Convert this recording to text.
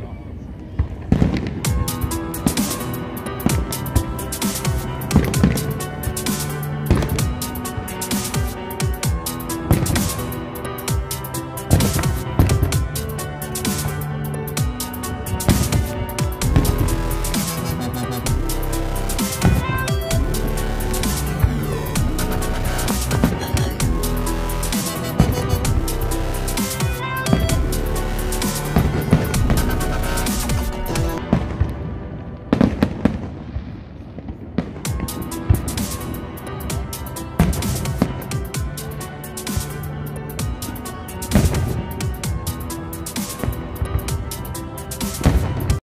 no.